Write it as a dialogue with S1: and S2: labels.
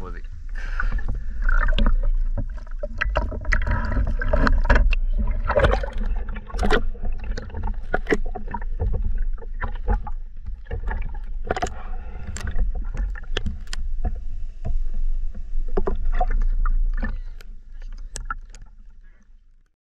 S1: with it